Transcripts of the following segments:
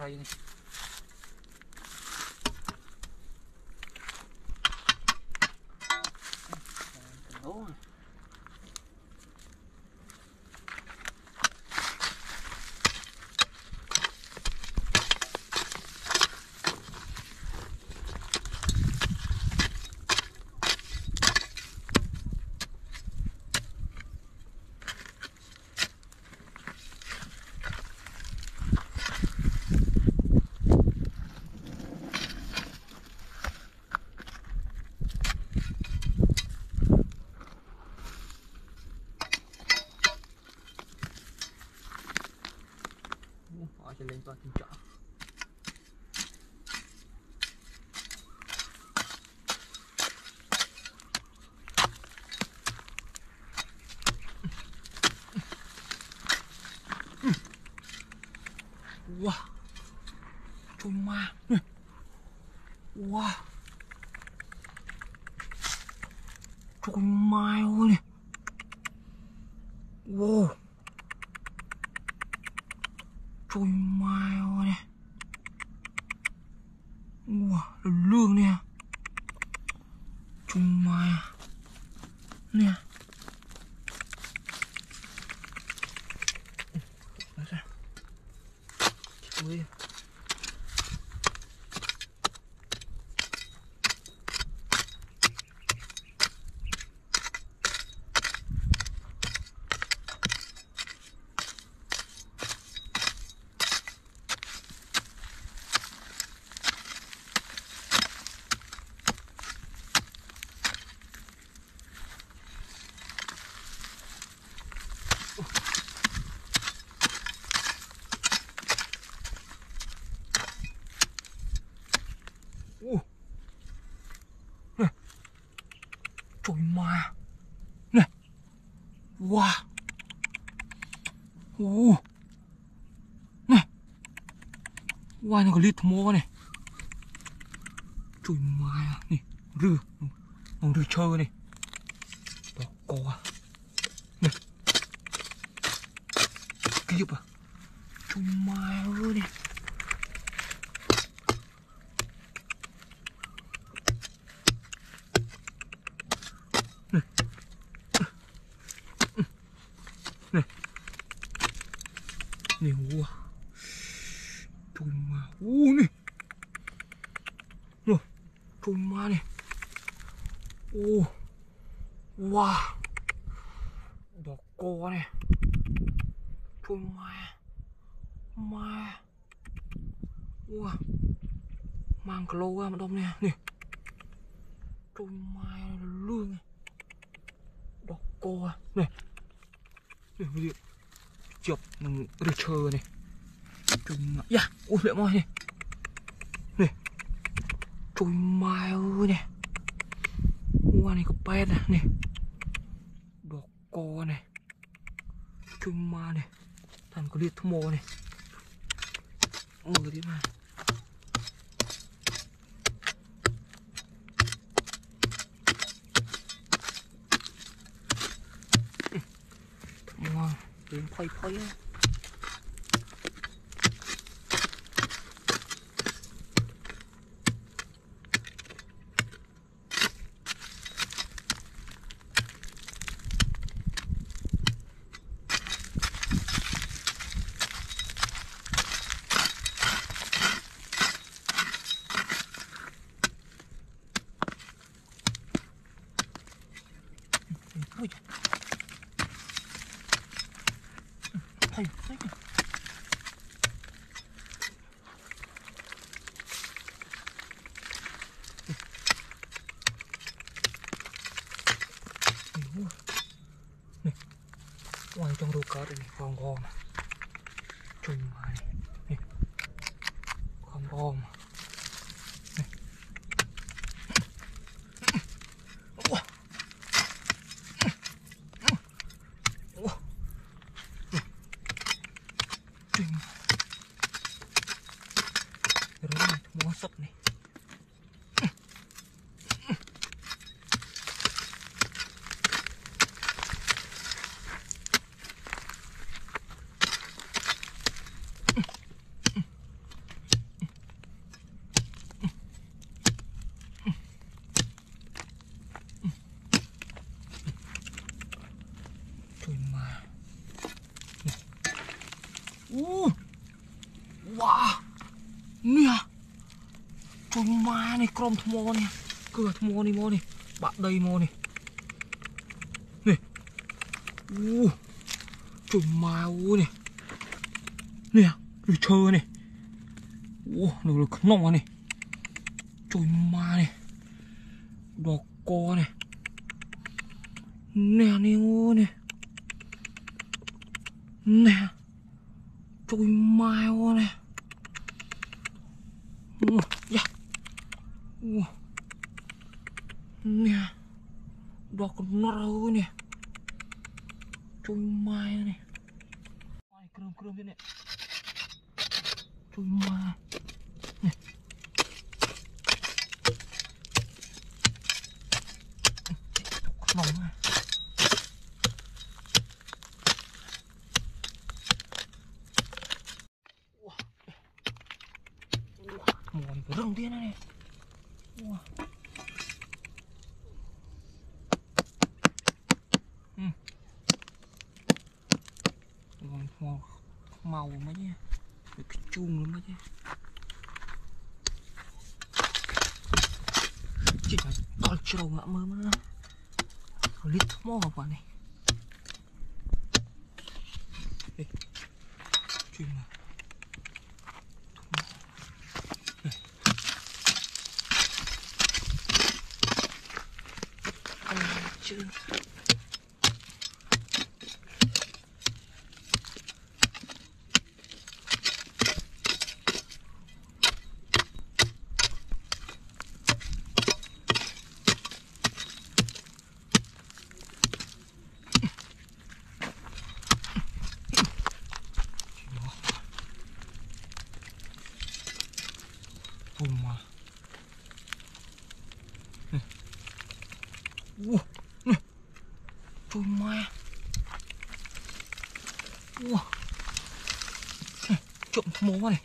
bật thằng fucking god. Wow, nó có lít mô này. Trời mái này, Rư. Nó rư chơi này. Đó, có à. Nè. Kiếp à. Trời ma ơi nè. Nè wow Trời ma Ô nè Nè Trời ma nè Ô Wow Đỏ co nè Trời ma Ma Wow Mang cái lô ra mà đông nè Nè Trời mai luôn đó Đỏ co à. này, này bây giờ chụp được chờ này. Trùng mà dạ ui mẹ moi này. Này trùng mai ơi này. Qua này có pet này này. Đỏ co này. Trùng ma này. Thằng có liệt thô mồ này. Ờ, Ôi đi mà 点可以，可。 องดูการ์ดนี่ความพร้อมจุ่มมานี่ความพร้อม mà Crom thmô nè Cửa thmô này Bạn đây mô này Nè Ú Trời mai ú nè Nè Rồi chơi này Ú Nó là nông này Trời mai này Đỏ co này Nè nè ô nè Nè Trời mai ô nè Ủa, Nè đó con nó râu nè Trời mai nè Ai cơm cơm thế nè Trời mai Nè Nóng này mùa này có rừng tiên này Ua. Ừ. Còn màu màu mấy chứ Được cái chung luôn mấy chứ Chỉ là con trâu ngã mơ mà Lít mò vào quả này Đây Chuyên mà chứ 摸嘞。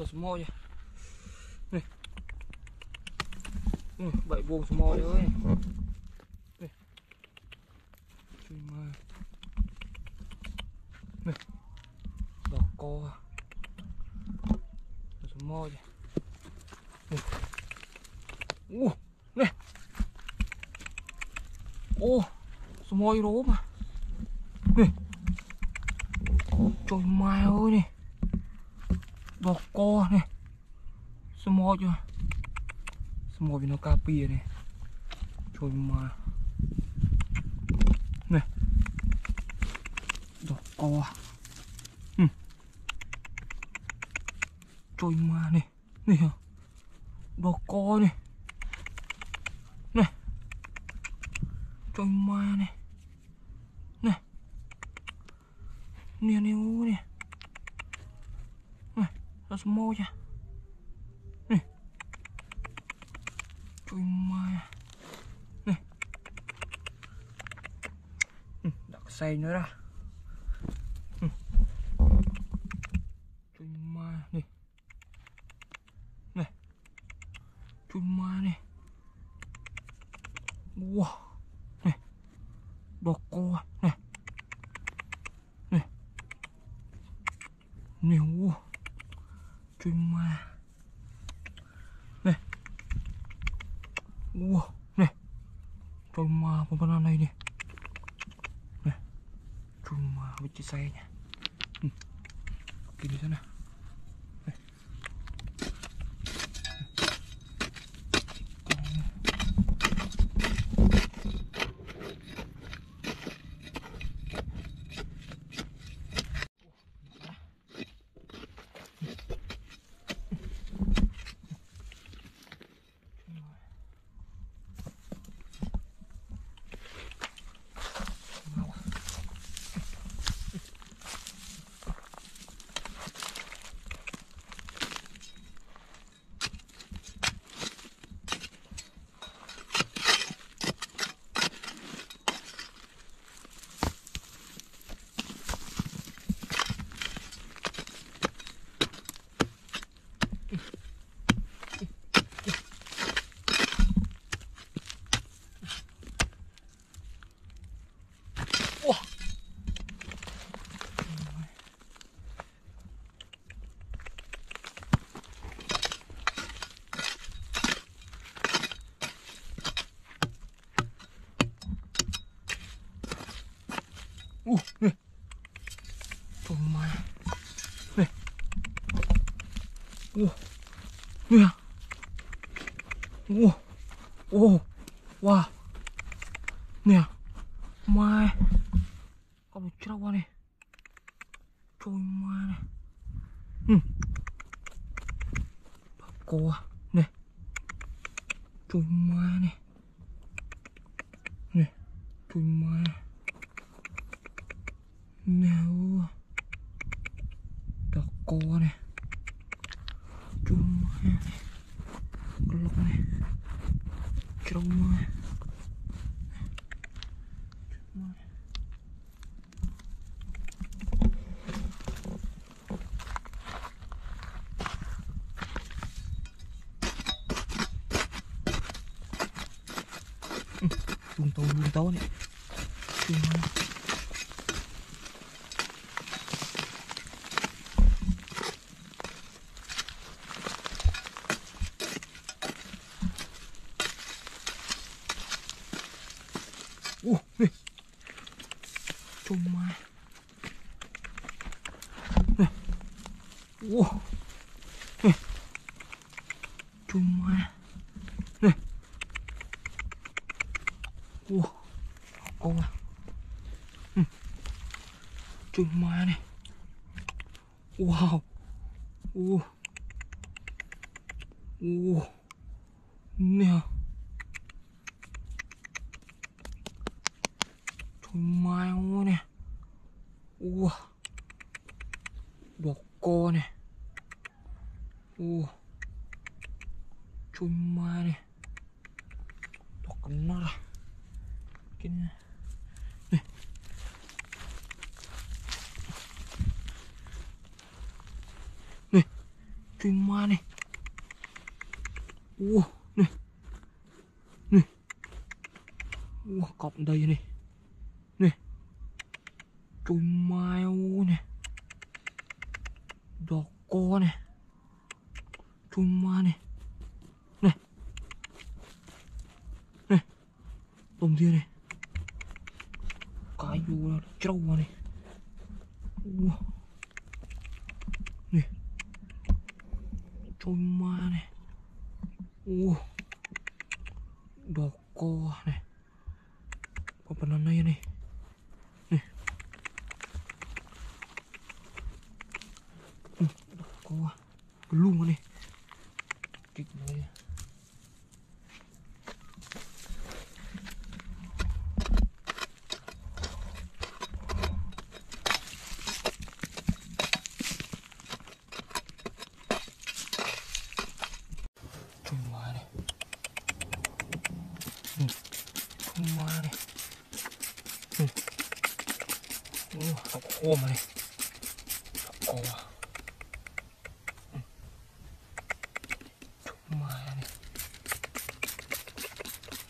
cho số môi này. Ừ, bảy buông số môi nữa này. Này. Đỏ co. Số môi này. Ô này. Ô số môi rố mà pia này. Trôi mà. Này. Đỏ co à. ừ. trôi mà này. Này hả, đỏ co này. Này. Trôi mà này. Này. Nè nè nè. Này, nó small chưa さいのら。lucu sayangnya more. Buntaw-buntaw ni. Tingnan wow. Chui ma này. Ua, này. Này. Ua, cọp đây này. Này. Chui ma ô này. Đỏ co này. Chui ma này. Này. Này. Tôm thiên này. Cái vô trâu này. Ua Chui ma này Ủa Đỏ co này Có banana này Này Ừ, Đỏ co Belum này Kịch này Chui ma này Ừ, Chui ma này Ừ. Ủa, Đỏ co mà này Đỏ co à Ừ. Chui ma này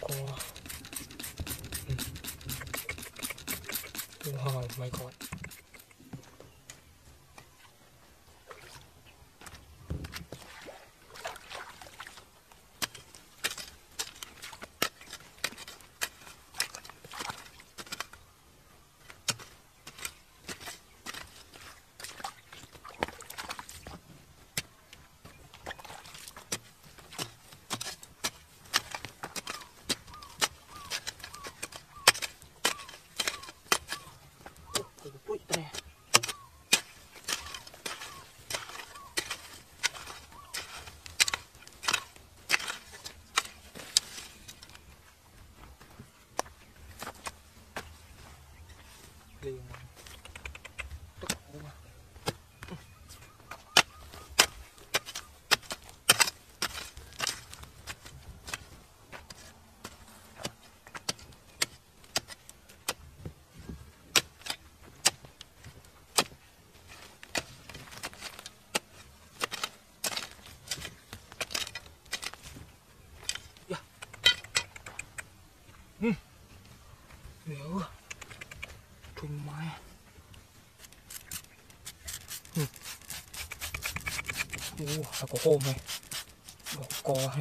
Đỏ co Ừ. Wow, my god Ui, đây nè. liền tức quá Nếu Trung mai ừ. Ồ, là có hôm này Đỏ co này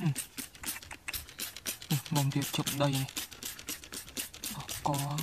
Ừ. Ừ, mông tiệp chụp đầy này. Có.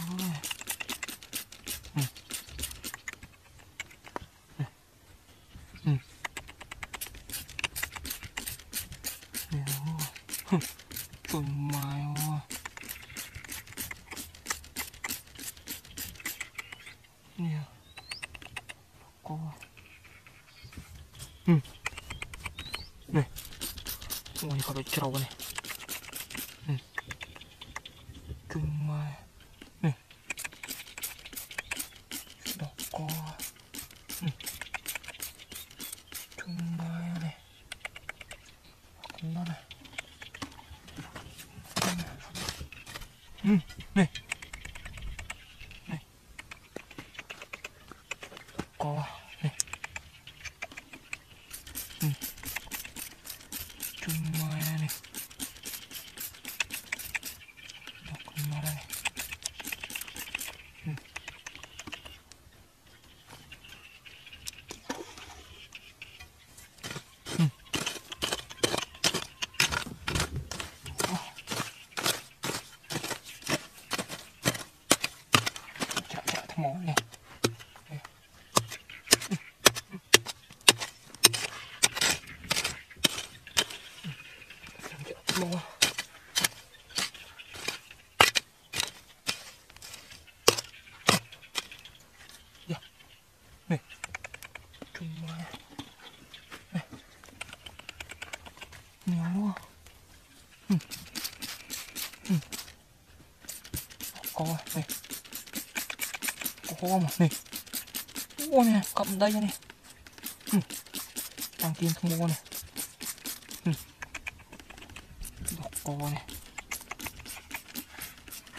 Come on, yeah. おもねお ne kapdaya nih hmm. tangkin semua nih hmm. doko nih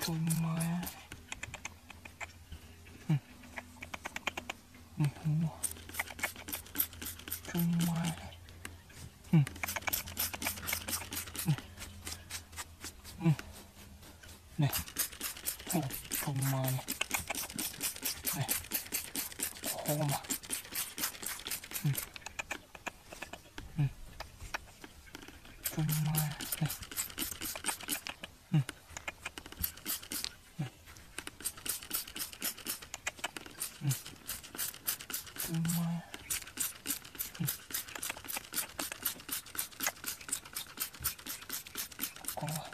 Tunggu. cool.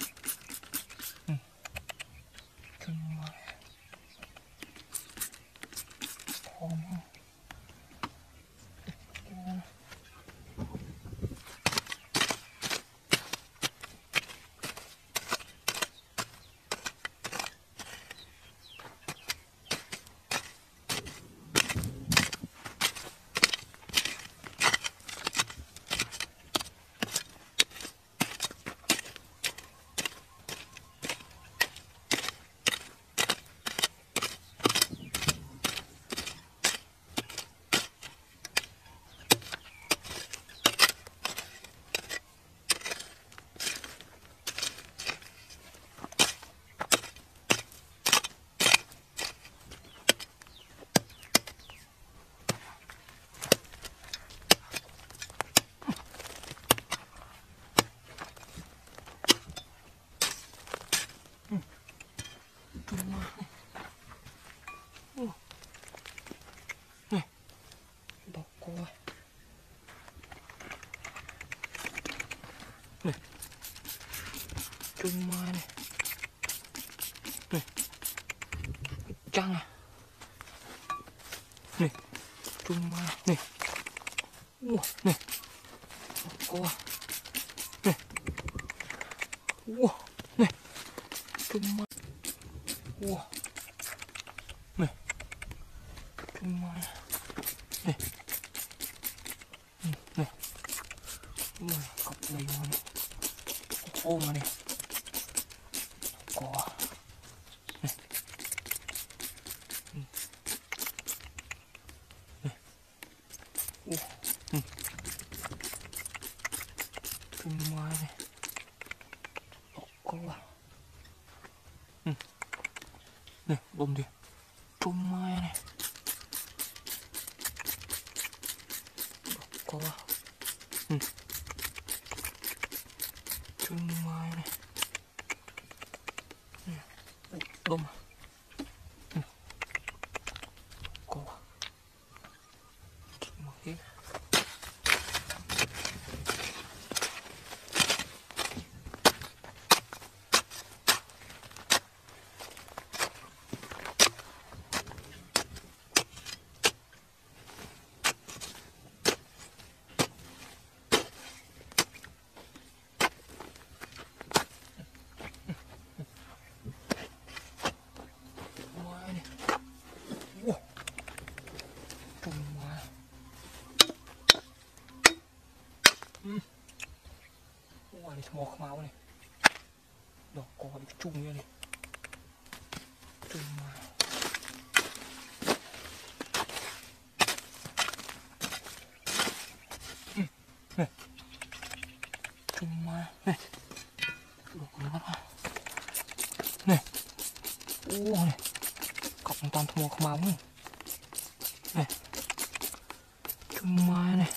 Này Trăng à? Này. Trung ma Này. Ủa Này. Có à? Này. Ủa Này. Trung ma Ngoài này mò máu này. Đỏ có bị như này. Trông mai. Này. Này. Đỏ có. Này. Ủa này. cọc toàn thua máu này chung mai này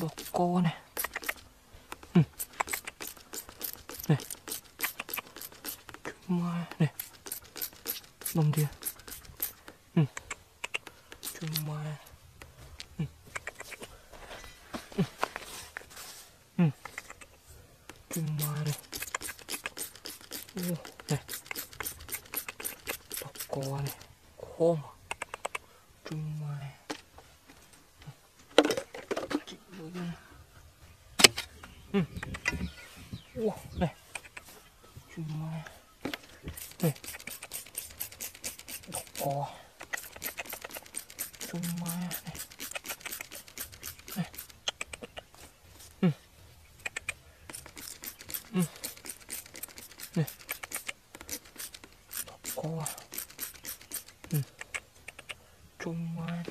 độc cô này ừ. này chung mai này đồng tiền ừ. chung mai ừ. Ừ. Ừ. chung mai này Ủa, này độc cô này khô mà chung mai chị đối với ừ. Ủa, này chung mai này Đọc cò. chung này ừ. Ừ. này độc cô ừ. chung mai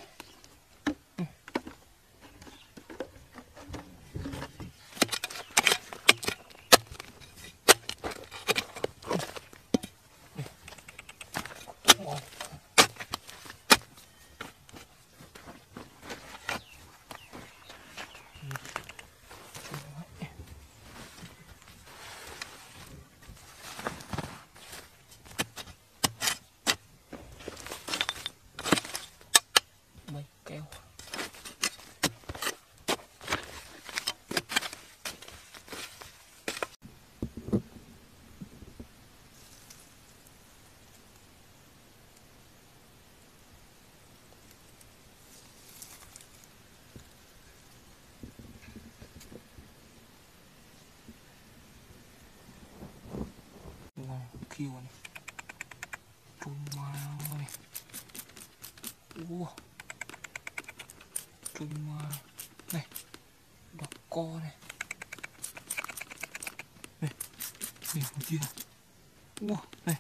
ừ. Ôi. Ừ. Chung mai. Mây keo ngon kêu này Trung Hoa này Ua Trung Hoa này đọc co này. Này này một kia Ủa? Này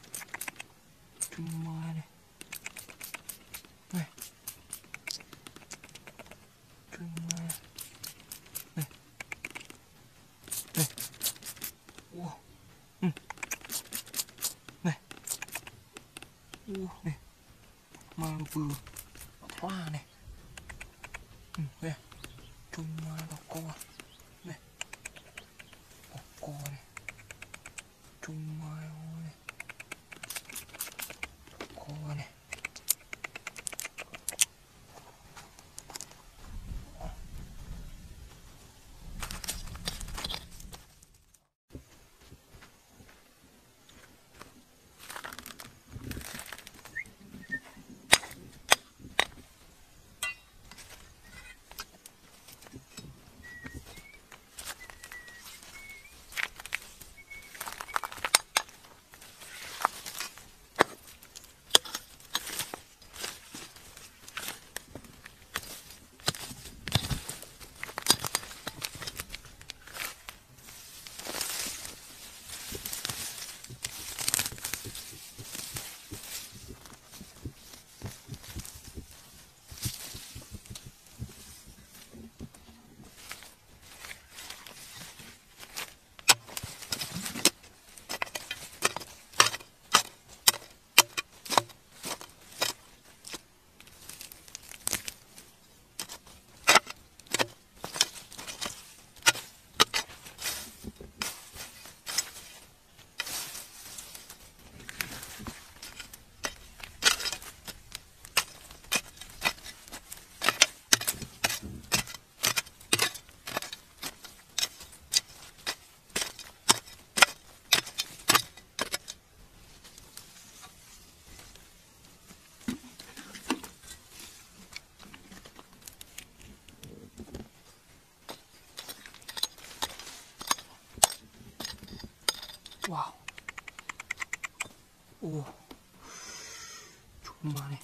まあね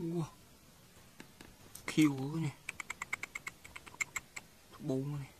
うわ木をね棒もね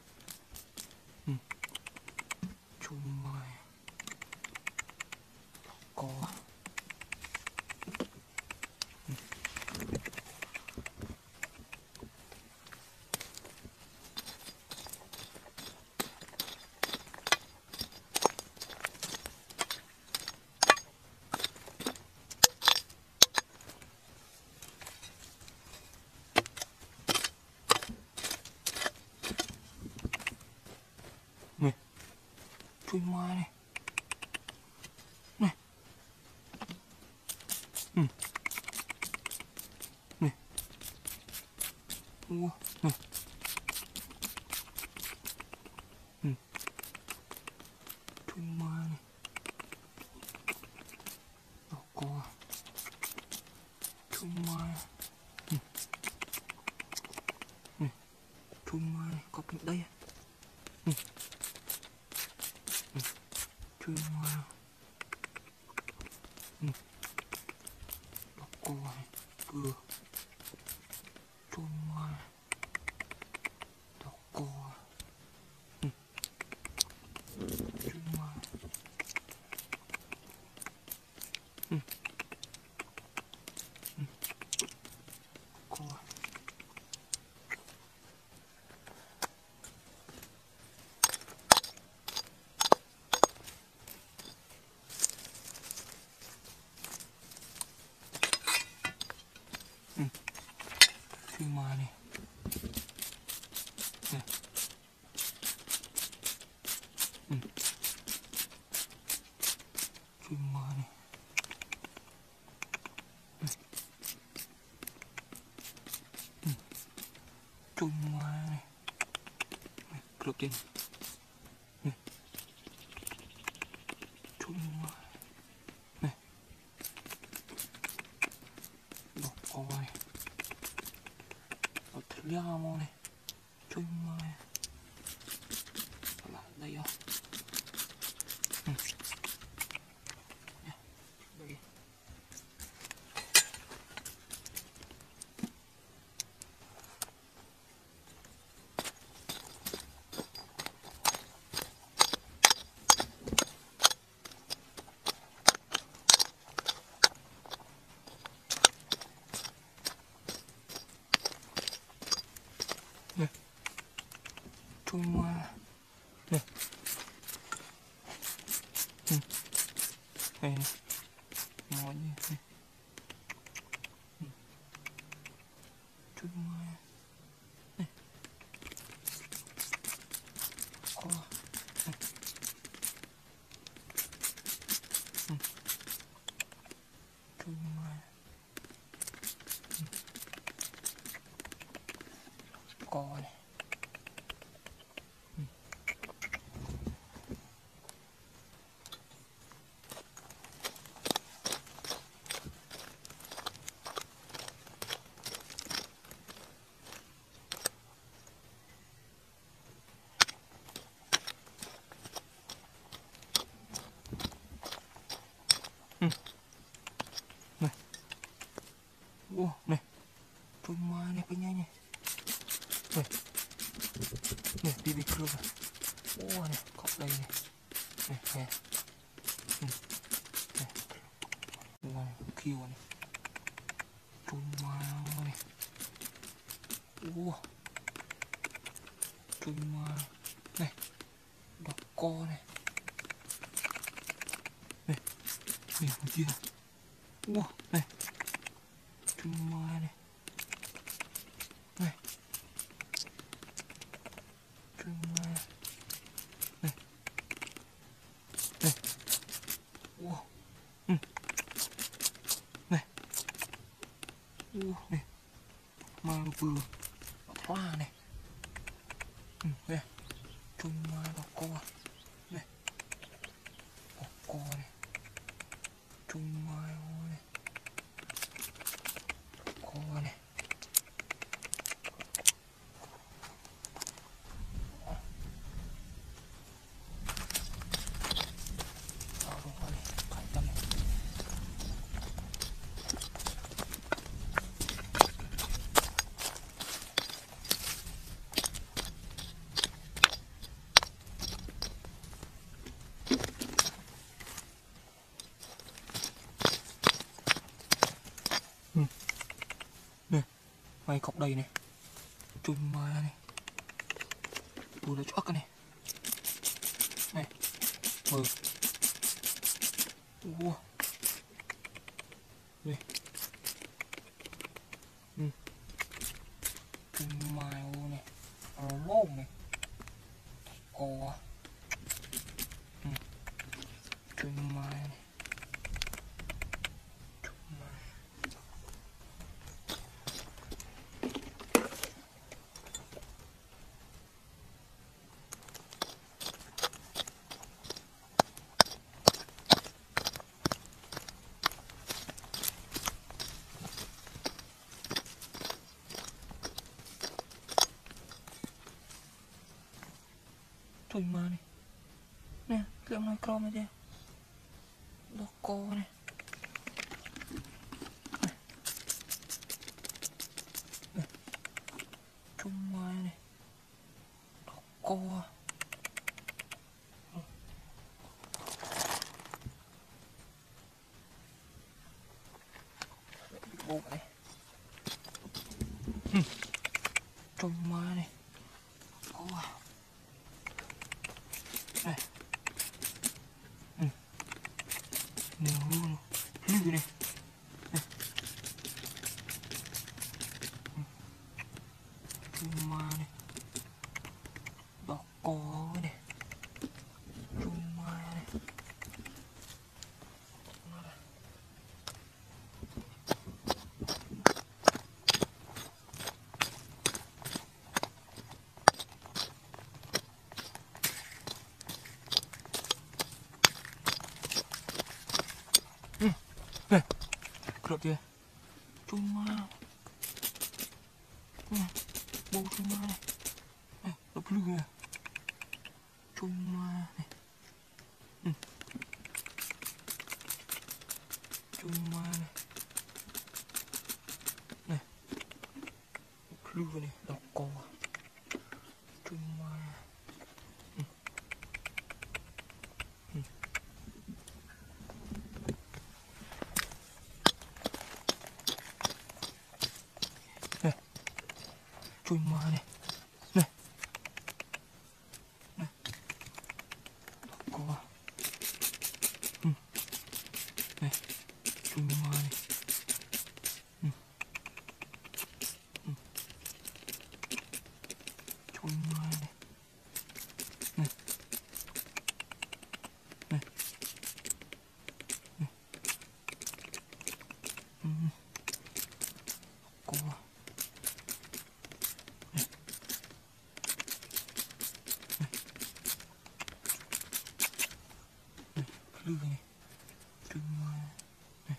on qué? 嗯。嗯。嗯。chùm ờ, này, đọc co này. Này này một kia. Wow này. Chùm này. Này. Chùm này. Này. Wow ừ. này. Wow này. Mang vừa. Mày cọc đây này. Chùm mai này. Bùi nó chót cái này. Này. Mờ. Ua Đây. Ừ. Chùm mai ô này. Nó lông này. Ồ. una cromide. Boccone chui ma này này này có ừ. này chui ma này ừ. Ừ. chui ma này này này này ừ. có lư này chui ma này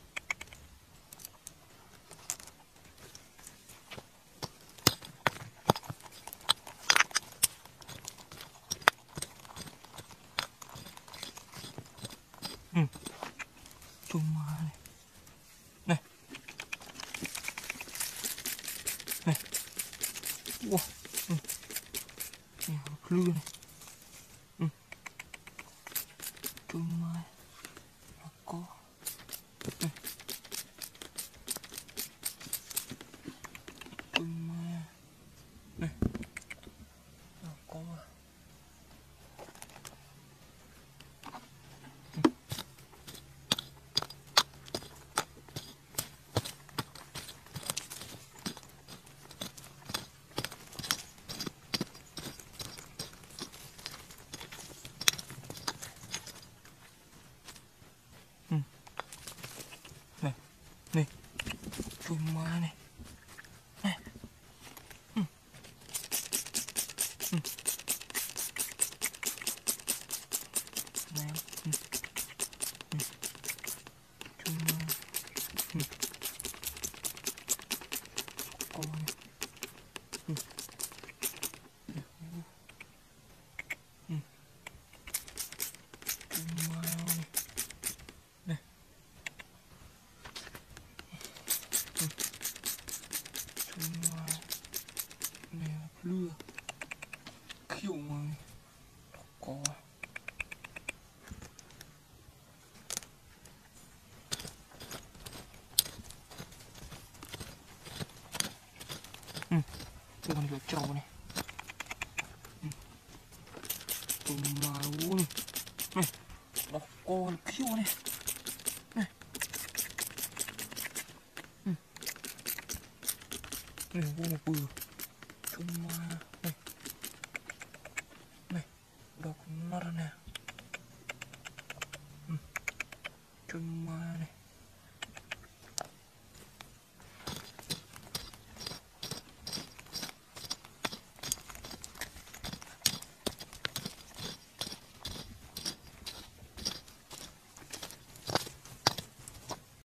ừ. chui ma này này này wow ừ. Nè, lư này ừ. chui ma nó có ừ. chui ma này nó có này này chui ma này này ừ. Ừ. này ừ. Ừ. chui ma ừ. con này ừ. Ừ. Ừ. chui ma này này Trung Hoa Nè lưa Khiêu mà Có trâu này. Tùm Tôi mà luôn này Này Nó con khiêu này. Này. Này, vô một bừa.